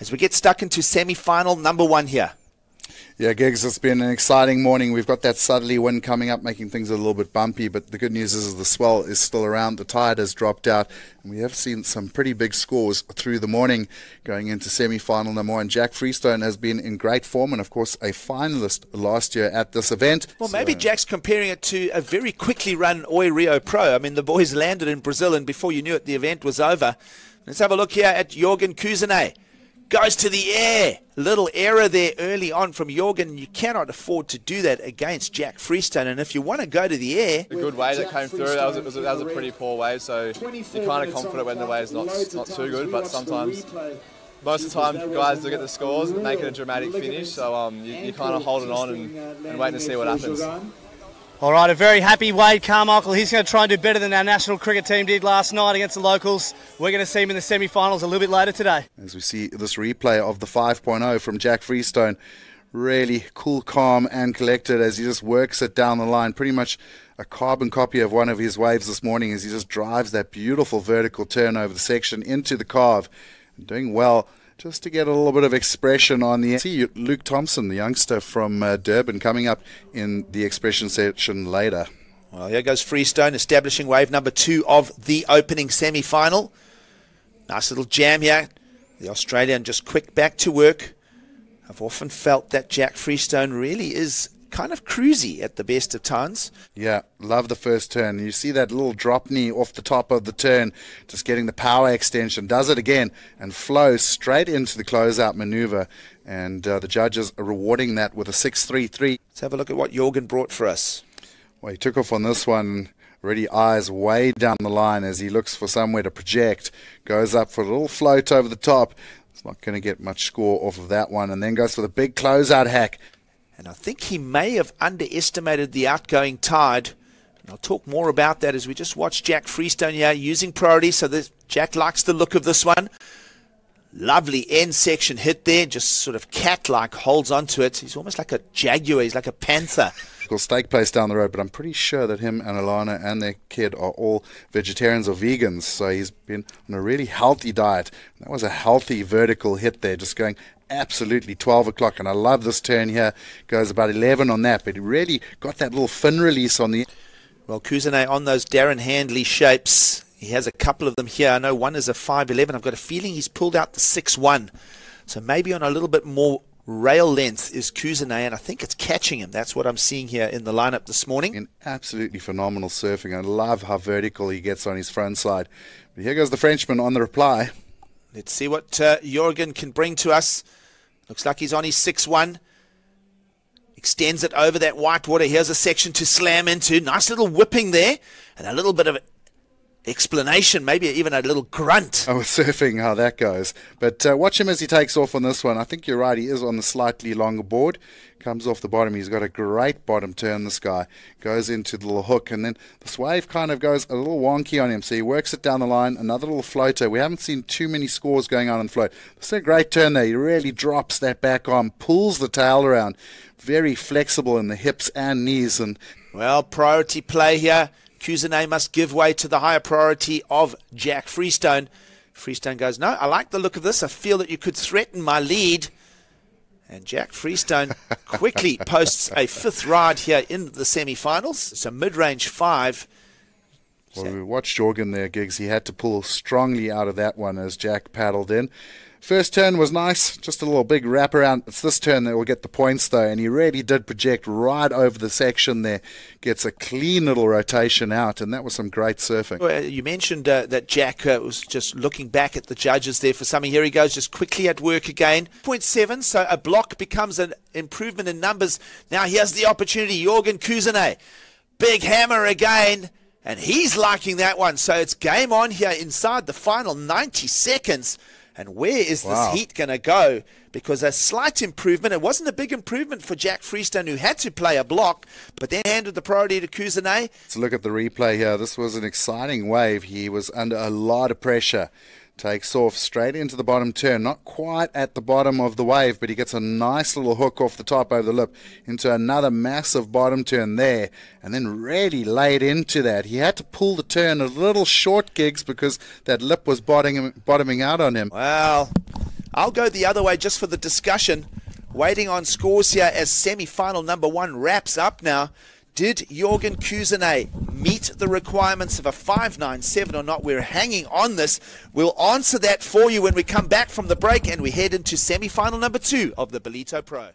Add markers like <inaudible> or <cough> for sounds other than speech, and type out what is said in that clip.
as we get stuck into semi-final number one here. Yeah, Gigs, it's been an exciting morning. We've got that southerly wind coming up, making things a little bit bumpy, but the good news is the swell is still around. The tide has dropped out, and we have seen some pretty big scores through the morning going into semi final number one. Jack Freestone has been in great form, and of course, a finalist last year at this event. Well, maybe. Jack's comparing it to a very quickly run Oi Rio Pro. I mean, the boys landed in Brazil, and before you knew it, the event was over. Let's have a look here at Jorgann Couzinet goes to the air. Little error there early on from Jorgann. You cannot afford to do that against Jack Freestone. And if you want to go to the air, a good wave that came through. That was, a, was that was a pretty poor wave. So you're kind of confident when the wave's not not too good. But sometimes, most of the time, guys look at the scores and make it a dramatic finish. So um, you, you're kind of holding on and, and waiting to see what happens. All right, a very happy Wade Carmichael. He's going to try and do better than our national cricket team did last night against the locals. We're going to see him in the semi finals a little bit later today. As we see this replay of the 5.0 from Jack Freestone, really cool, calm, and collected as he just works it down the line. Pretty much a carbon copy of one of his waves this morning as he just drives that beautiful vertical turn over the section into the carve. Doing well just to get a little bit of expression on the. See Luke Thompson, the youngster from uh, Durban, coming up in the expression section later. Well, here goes Freestone establishing wave number two of the opening semi final. Nice little jam here. The Australian just quick back to work. I've often felt that Jack Freestone really is kind of cruisy at the best of times. Yeah, love the first turn. You see that little drop knee off the top of the turn, just getting the power extension. Does it again and flows straight into the closeout maneuver. And uh, the judges are rewarding that with a 6-3-3. Let's have a look at what Jorgann brought for us. Well, he took off on this one. Already eyes way down the line as he looks for somewhere to project. Goes up for a little float over the top. It's not going to get much score off of that one. And then goes for the big closeout hack. And I think he may have underestimated the outgoing tide. And I'll talk more about that as we just watch Jack Freestone here using priority. So this, Jack likes the look of this one. Lovely end section hit there, just sort of cat like holds onto it. He's almost like a jaguar, he's like a panther. <laughs> Little steak place down the road, but I'm pretty sure that him and Alana and their kid are all vegetarians or vegans. So he's been on a really healthy diet. That was a healthy vertical hit there, just going absolutely 12 o'clock. And I love this turn here. Goes about 11 on that, but he really got that little fin release on the. Well, Couzinet on those Darren Handley shapes. He has a couple of them here. I know one is a 5'11. I've got a feeling he's pulled out the 6'1. So maybe on a little bit more rail length is Couzinet, and I think it's catching him. That's what I'm seeing here in the lineup this morning. And absolutely phenomenal surfing. I love how vertical he gets on his front side. But here goes the Frenchman on the reply. Let's see what uh, Jorgann can bring to us. Looks like he's on his 6 1. Extends it over that white water. Here's a section to slam into. Nice little whipping there. And a little bit of explanation, maybe even a little grunt. Oh, <laughs> surfing, how that goes. But uh, watch him as he takes off on this one. I think you're right. He is on the slightly longer board. Comes off the bottom. He's got a great bottom turn, this guy. Goes into the little hook. And then this wave kind of goes a little wonky on him. So he works it down the line. Another little floater. We haven't seen too many scores going on in the float. This is a great turn there. He really drops that back arm, pulls the tail around. Very flexible in the hips and knees. And Well, priority play here. Couzinet must give way to the higher priority of Jack Freestone. Freestone goes, No, I like the look of this. I feel that you could threaten my lead. And Jack Freestone <laughs> quickly posts a fifth ride here in the semi finals. It's a mid range five. Well, we watched Jorgann there, Gigs. He had to pull strongly out of that one as Jack paddled in. First turn was nice, just a little big wraparound. It's this turn that will get the points though, and he really did project right over the section there. Gets a clean little rotation out, and that was some great surfing. Well, you mentioned uh, that Jack uh, was just looking back at the judges there for something. Here he goes, just quickly at work again. 0.7, so a block becomes an improvement in numbers. Now here's the opportunity, Jorgann Couzinet. Big hammer again and he's liking that one. So it's game on here inside the final 90 seconds. And where is wow. this heat going to go? Because a slight improvement, it wasn't a big improvement for Jack Freestone, who had to play a block, but then handed the priority to Couzinet. Let's look at the replay here. This was an exciting wave. He was under a lot of pressure takes off straight into the bottom turn, not quite at the bottom of the wave, but he gets a nice little hook off the top over the lip into another massive bottom turn there, and then really laid into that. He had to pull the turn a little short gigs because that lip was bottoming, bottoming out on him. Well, I'll go the other way just for the discussion. Waiting on scores here as semi-final number one wraps up now. Did Jorgann Couzinet meet the requirements of a 597 or not? We're hanging on this. We'll answer that for you when we come back from the break and we head into semi-final number two of the Ballito Pro.